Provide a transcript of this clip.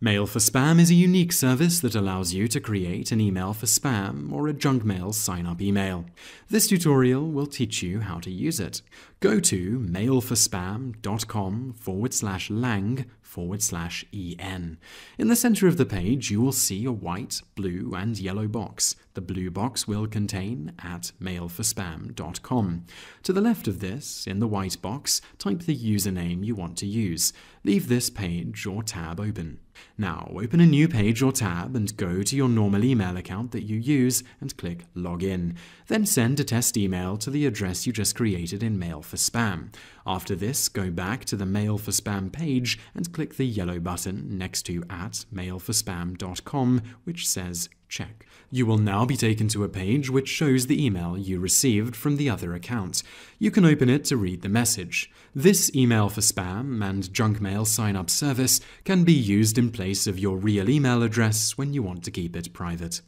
Mail for Spam is a unique service that allows you to create an email for spam or a junk mail sign up email. This tutorial will teach you how to use it. Go to mailforspam.com forward slash lang forward slash en. In the center of the page, you will see a white, blue, and yellow box. The blue box will contain at mailforspam.com. To the left of this, in the white box, type the username you want to use. Leave this page or tab open. Now, open a new page or tab and go to your normal email account that you use and click Login. Then send a test email to the address you just created in Mail for Spam. After this, go back to the Mail for Spam page and click the yellow button next to at mailforspam.com which says check. You will now be taken to a page which shows the email you received from the other account. You can open it to read the message. This email for spam and junk mail sign up service can be used in place of your real email address when you want to keep it private.